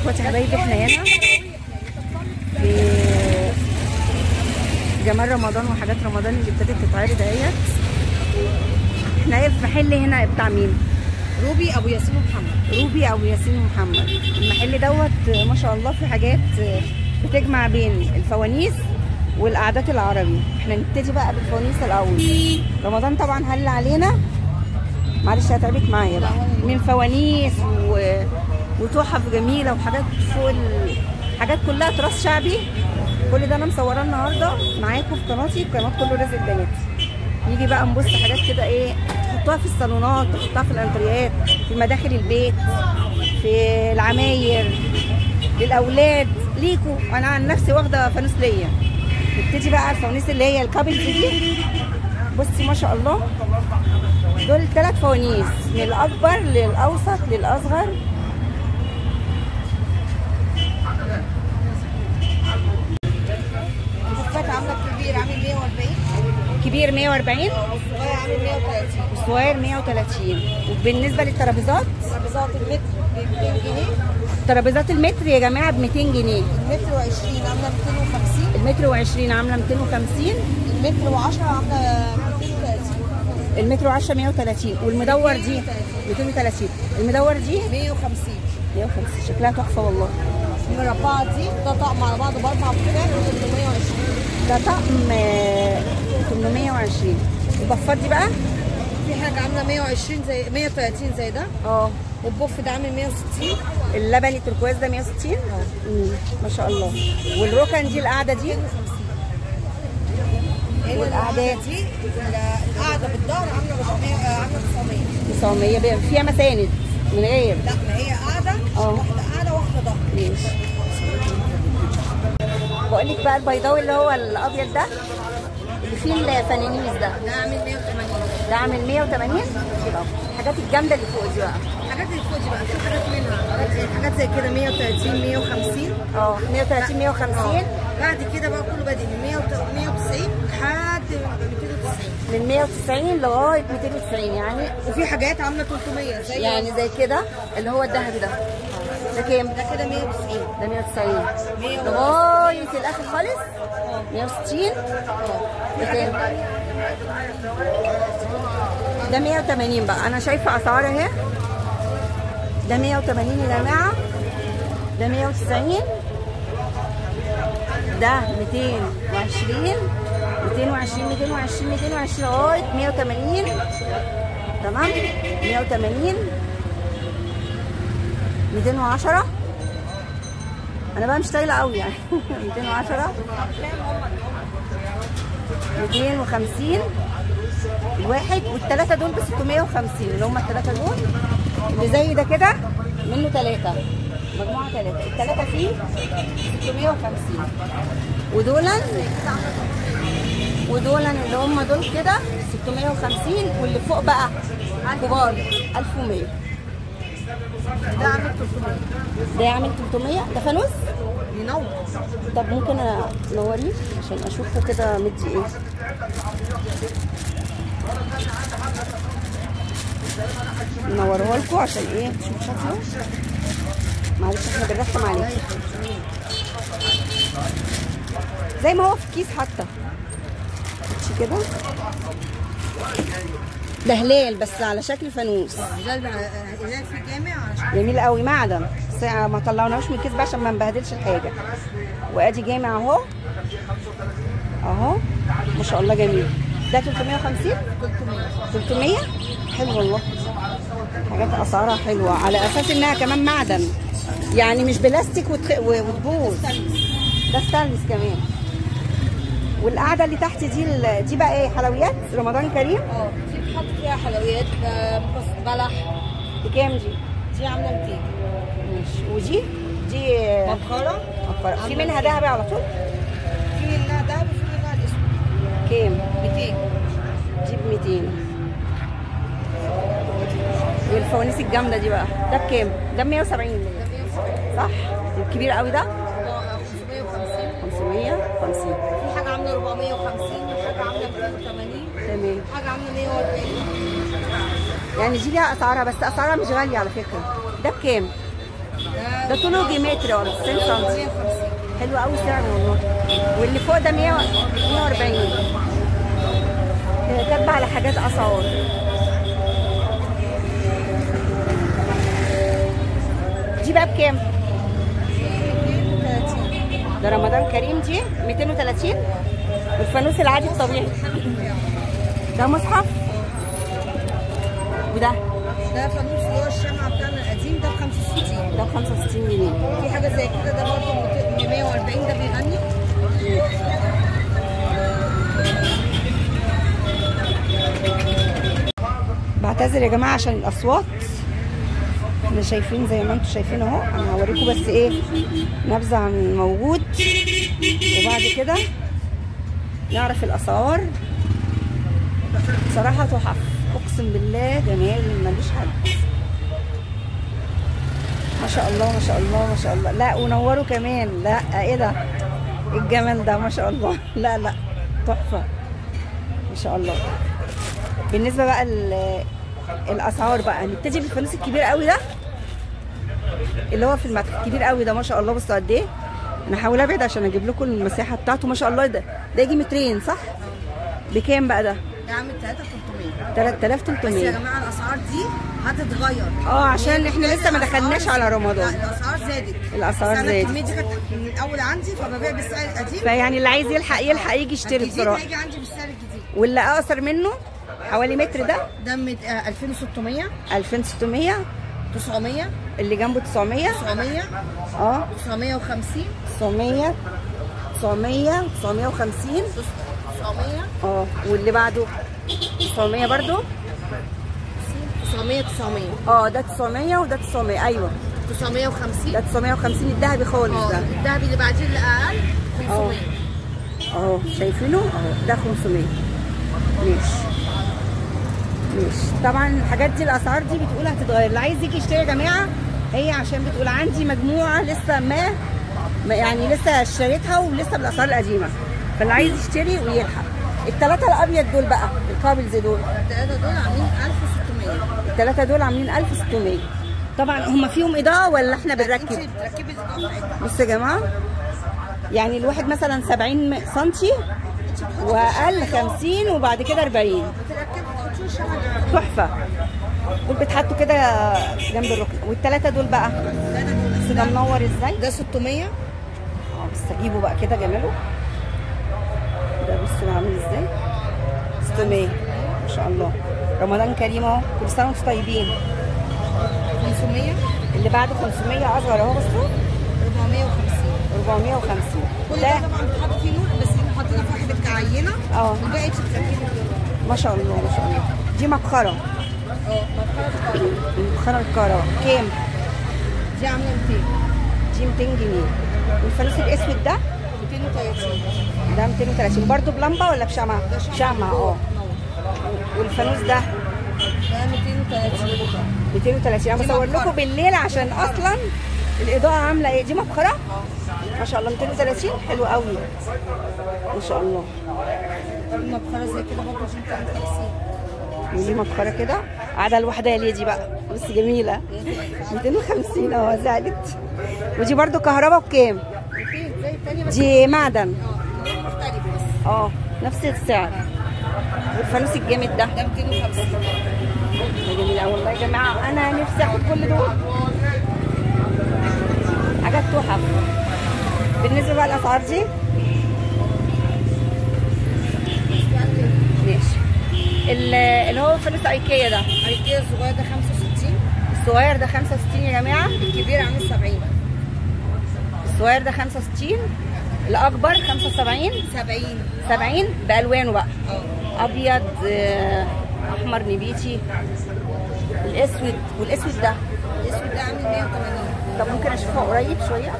اخواتي حبايبي إحنا هنا في جمال رمضان وحاجات رمضان اللي ابتدت تتعرض اهيت. إحنا في محل هنا بتاع مين؟ روبي ابو ياسين محمد. روبي أو ياسين محمد. المحل دوت ما شاء الله في حاجات بتجمع بين الفوانيس والقعدات العربي. إحنا نبتدي بقى بالفوانيس الأول. رمضان طبعا هل علينا؟ معلش هتعبك معايا بقى. من فوانيس و... وتحف جميلة وحاجات فوق. حاجات كلها تراث شعبي. كل ده أنا مصوراه النهارده معاكم في قناتي قناة كله رزق البنات. نيجي بقى نبص حاجات كده إيه تحطوها في الصالونات تحطوها في الأنتريات في مداخل البيت في العماير للأولاد. ليكوا. أنا عن نفسي واخدة فانوس ليا. نبتدي بقى الفوانيس اللي هي الكابل دي بصي ما شاء الله. دول ثلاث فوانيس من الأكبر للأوسط للأصغر الكفات عامله كبير عامل 140 كبير 140 والصغير عامل 130 والصغير 130 وبالنسبة للترابيزات؟ ترابيزات المتر ب 200 جنيه. ترابيزات المتر يا جماعة ب 200 جنيه. المتر و20 عاملة 250 المتر و20 عاملة 250 المتر و10 عاملة 230 المتر و10 130 والمدور دي؟ 230 المدور دي؟ 150 150 شكلها تحفة والله. المربعه دي؟ ده طقم على بعضه باربع فكات 820 ده طقم آه، 820 البفات دي بقى. في حاجة عاملة 120 زي 130 زي ده؟ آه. والبوف ده عامل 160 اللبني التركواز ده 160 امم ما شاء الله. والركن دي؟ القعده دي والقعدات دي القعدة بالظهر عاملة 400 آه، عاملة 900 900 بقى فيها مساند من غير. لا ما هي قاعدة آه. واحدة قاعدة واحدة ظهر ماشي. بقول لك بقى البيضاوي اللي هو الأبيض ده فيه الفنانيس ده. ده عامل 180 ده عامل 180 طب الحاجات الجامدة اللي فوق دي بقى. الحاجات اللي فوق دي بقى في حاجات منها. حاجات زي حاجات زي كده 130 150 آه 130 150 بعد كده بقى كله بادئ من 190 لحد 290 من 190 لغاية 290 يعني. وفي حاجات عاملة 300 زي يعني زي كده اللي هو الذهبي ده. ده كام؟ ده كده 190 ده 190 100 لغاية الآخر خالص؟ 160 ده كام؟ ده 180 بقى. أنا شايفة أسعار أهي. ده 180 يا جماعة. ده 190 ده 220 220 220 220 لغاية 180 تمام؟ 180 210 أنا بقى مش طايلة قوي يعني. 210 250 الواحد والثلاثه دول ب 650 اللي هم الثلاثه دول. اللي زي ده كده منه ثلاثة مجموعة ثلاثة الثلاثه فيه 650 ودولا ودولا اللي هم دول كده 650 واللي فوق بقى كبار 1100 ده عامل 300 ده يعمل 300 ده فانوس؟ ينور. طب ممكن انوريه عشان أشوفه كده مدي إيه. نوره لكم عشان إيه؟ تشوفوا شكله معلش إحنا بنرخم عليه زي ما هو في الكيس حتى. كده؟ ده هلال بس على شكل فانوس. الهلال في جميل قوي. معدن بس ما طلعناهوش من الكيس بقى عشان ما نبهدلش الحاجة. وادي جامع اهو. اهو. ما شاء الله جميل. ده 350 300 حلو والله. حاجات أسعارها حلوة. على أساس إنها كمان معدن. يعني مش بلاستيك وتبوظ. ده ستانلس كمان. والقعدة اللي تحت دي دي بقى إيه؟ حلويات؟ رمضان كريم؟ آه دي بتحط فيها حلويات آه، بلح. بكام دي؟ دي عامله 200 ماشي ودي دي بكاره مفرقة. في منها ذهبي على طول في منها دهب وفي منها الاسود كام 200 دي ب 200 والفوانيس الجامده دي بقى ده بكام ده ب 170 ده 170 صح الكبير قوي ده ده 550 550 في حاجة عامله 450 وحاجه عامله 280 تمام حاجة عامله 140 يعني دي ليها أسعارها بس أسعارها مش غالية على فكرة. ده بكام؟ ده طوله يجي متر ولا 90 سم 150 حلو قوي سعره والله. واللي فوق ده 100 140 هي كاتبة على حاجات أسعار. دي بقى بكام؟ 30 ده رمضان كريم دي 230 والفانوس العادي الطبيعي. ده مصحف؟ وده ده فانوس اللي هو الشمعة بتاعنا القديم ده ب 65 ده ب 65 جنيه. في حاجة زي كده ده برضه 140 ده بيغني. بعتذر يا جماعة عشان الأصوات. إحنا شايفين زي ما أنتم شايفين اهو. أنا هوريكم بس إيه نبذة عن الموجود وبعد كده نعرف الأسعار. بصراحه تحف. اقسم بالله جمال ملوش حد ما شاء الله ما شاء الله ما شاء الله. لا ونوروا كمان. لا إيه ده؟ إيه الجمال ده؟ ما شاء الله. لا لا تحفة. ما شاء الله. بالنسبة بقى ال- الأسعار بقى نبتدي بالفانوس الكبير قوي ده. اللي هو في المتحف الكبير قوي ده ما شاء الله. بصوا قد إيه. أنا هحاول ابعد عشان أجيب لكم المساحة بتاعته. ما شاء الله ده ده يجي مترين صح؟ بكام بقى ده؟ ده عامل 3300 بس يا 3300 جماعة الأسعار دي هتتغير. آه عشان إحنا لسه ما دخلناش على رمضان. لا الأسعار زادت. أنا زادت. الكمية دي كانت من الأول عندي فببيع بالسعر القديم. فيعني اللي عايز يلحق يلحق يجي يشتري بصراحه هيجي عندي بالسعر الجديد. واللي أقصر منه حوالي متر ده؟ ده مت- آه، 2600 2600 900 اللي جنبه 900 900 آه. 950 900 900 950 900 آه. واللي بعده؟ 900 برضو؟ 900 900 آه ده 900 وده 900 أيوه. 950 ده 950 الذهبي خالص آه ده. الذهبي اللي بعديه اللي أقل 500 اهو شايفينه؟ اهو ده 500 ماشي. ماشي. طبعا الحاجات دي الأسعار دي بتقول هتتغير. اللي عايز يجي يشتري يا جماعة هي عشان بتقول عندي مجموعة لسه ما- يعني لسه اشتريتها ولسه بالأسعار القديمة. فاللي عايز يشتري ويلحق. الثلاثه الأبيض دول بقى. الكابلز دول؟ الثلاثة دول عاملين 1600 الثلاثه دول عاملين 1600 طبعا هم فيهم إضاءة ولا إحنا بنركب؟ بتركبي بصوا يا جماعة يعني الواحد مثلا 70 سنتي وأقل 50 وبعد كده 40 بتركبي تحطي الشمعة تحفة. دول بيتحطوا كده جنب الركن. والثلاثه دول بقى؟ بس ده منور إزاي؟ ده 600 آه بس اجيبه بقى كده جماله. ده بصوا عامل إزاي؟ 600 ما شاء الله رمضان كريم اهو كل سنه وأنتم طيبين 500 اللي بعده 500 اصغر اهو بصوا 450 450 كل ده طبعا بتحط فيه نور بس إحنا حاطينها في واحدة كعينة آه. الباقي بتركبي ما شاء الله ما شاء الله دي مبخره آه مبخرة المبخره الكهرباء. كام؟ دي عاملة 200 دي 200 جنيه. والفانوس الأسود ده؟ 230 ده 230 برضه بلمبة ولا شمعة شمعه آه. والفانوس ده؟ ده 230 230 أنا دي بصور. لكم بالليل عشان أصلا الإضاءة عاملة إيه؟ دي مبخره ما شاء الله. 230 حلو قوي. ما شاء الله. المبخرة زي كده برضه دي 250 ودي مبخره كده؟ قاعدة الواحده ليه دي بقى؟ بس جميلة. 250 آه زادت ودي برضو كهرباء بكام؟ 200 زي التانية بس دي معدن. آه دي مختلف بس آه نفس السعر. والفانوس الجامد ده. ده 250 ده جميل والله يا جماعة. أنا نفسي آخد كل دول. حاجات تحف بالنسبة بقى الاسعار دي. ماشي. ال- اللي هو فانوس أيكيا ده. أيكيا الصغير ده 65 الصغير ده 65 يا جماعة. الكبير عامل 70 الصغير ده 65 الأكبر 75 70 70 بألوانه بقى. آه. أبيض آه، أحمر نبيتي. الأسود والأسود ده. الأسود ده عامل 180 طب ممكن أشوفه قريب شوية؟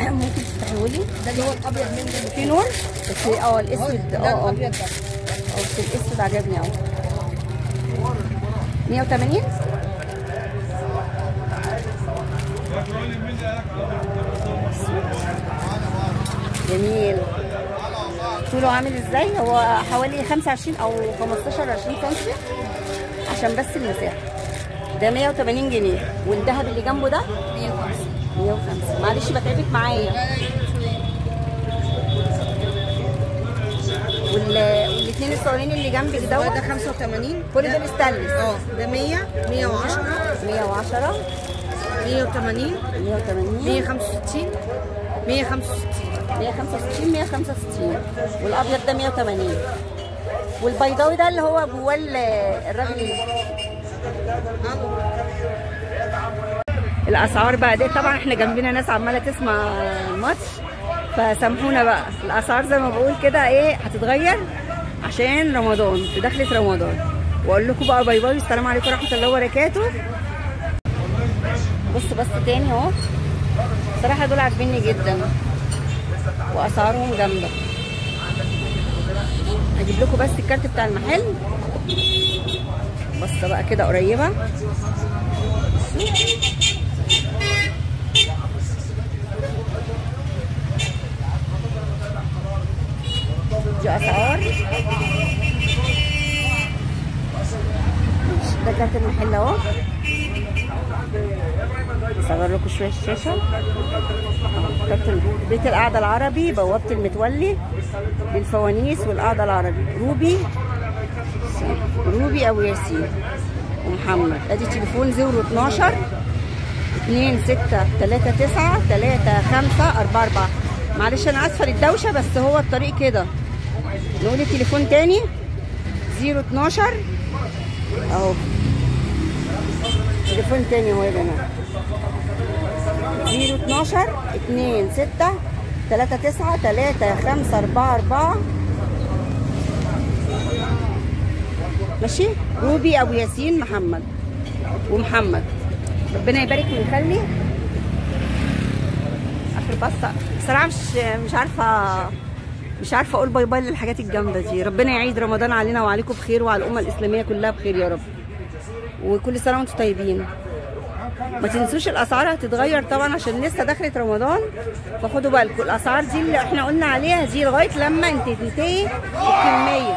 ممكن تفتحيه لي؟ ده اللي هو الأبيض منه في نور؟ بس آه الأسود ده آه آه. الأبيض ده. آه الأسود عجبني قوي 180 جميل. طوله عامل إزاي؟ هو حوالي 25 أو 15 20 سم عشان بس المساحة. ده 180 جنيه. والذهب اللي جنبه ده؟ 150 معلش بتعبك معايا. وال- والاثنين الصغيرين اللي جنبك ده دوت 85 كل ده الستانلس آه ده 100 110 110 180 180 165 165 165 165 والأبيض ده 180 والبيضاوي ده اللي هو جواه ال- الراجل الأسعار بقى دي طبعا إحنا جنبنا ناس عمالة تسمع الماتش فسامحونا بقى. الأسعار زي ما بقول كده إيه هتتغير عشان رمضان في دخلة رمضان. وأقول لكم بقى bye bye السلام عليكم ورحمة الله وبركاته. بص بس تاني أهو. صراحة دول عاجبيني جدا. وأسعارهم جامدة. هجيب لكم بس الكارت بتاع المحل. بص بقى كده قريبة. دي أسعار. ده كارت المحل أهو. اصغر لكم شوية الشاشه بيت القعدة العربي بوابة المتولي للفوانيس والقعدة العربي. روبي. روبي ابو ياسين. ومحمد أدي تليفون 012 2 6 3 9 3 5 4 4 معلش أنا آسفة للدوشة بس هو الطريق كده. نقول التليفون تاني. 012 أهو. تليفون تاني اهو يا جماعة 012 2 6 3 9 3 5 4 4 ماشي؟ روبي ابو ياسين محمد. ومحمد. ربنا يبارك ويخلي آخر بصة. بصراحة مش مش عارفه مش عارفة أقول باي باي للحاجات الجامدة دي. ربنا يعيد رمضان علينا وعليكم بخير وعلى الأمة الإسلامية كلها بخير يا رب. وكل سنة وأنتم طيبين. ما تنسوش الأسعار هتتغير طبعا عشان لسه دخلت رمضان. فخدوا بالكم الأسعار دي اللي إحنا قلنا عليها دي لغاية لما انت تنتهي الكمية.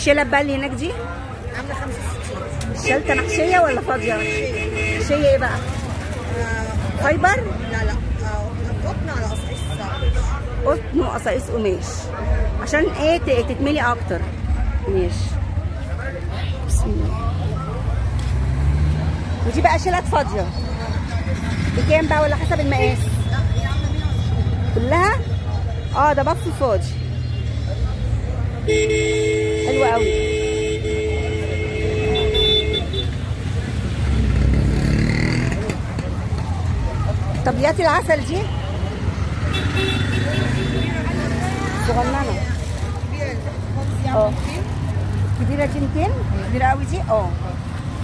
الشلب بقى اللي هناك دي عاملة 65 الشلتة محشية ولا فاضية؟ محشية إيه بقى؟ آه، فايبر؟ لا لا. آه، قطن على قصيص قطن وقصايص قماش عشان إيه تتملي أكتر؟ ماشي بسم الله. ودي بقى شلت فاضية. بكام بقى ولا حسب المقاس؟ كلها؟ آه ده بف فاضي. حلوة قوي طب ياتي العسل دي؟ صغننة. أه. كبيرة دي 200 كبيرة قوي دي؟ أه.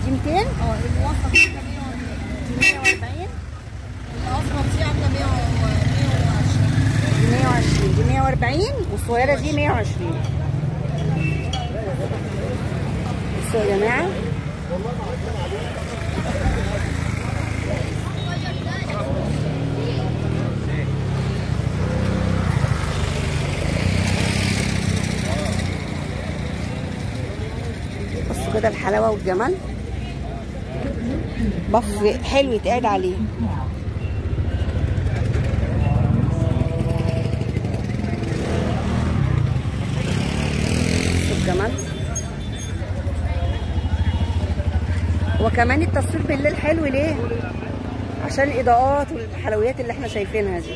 دي 200 أه الوسط دي 140 الاصغر دي عامله 120 دي 120 دي 140 والصغيرة دي 120 بصوا يا جماعة. بصوا كده الحلاوة والجمال. بف حلو يتقعد عليه. وكمان التصوير بالليل حلو ليه؟ عشان الإضاءات والحلويات اللي إحنا شايفينها دي.